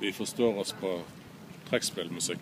vi forstår oss på trekkspillmusikk.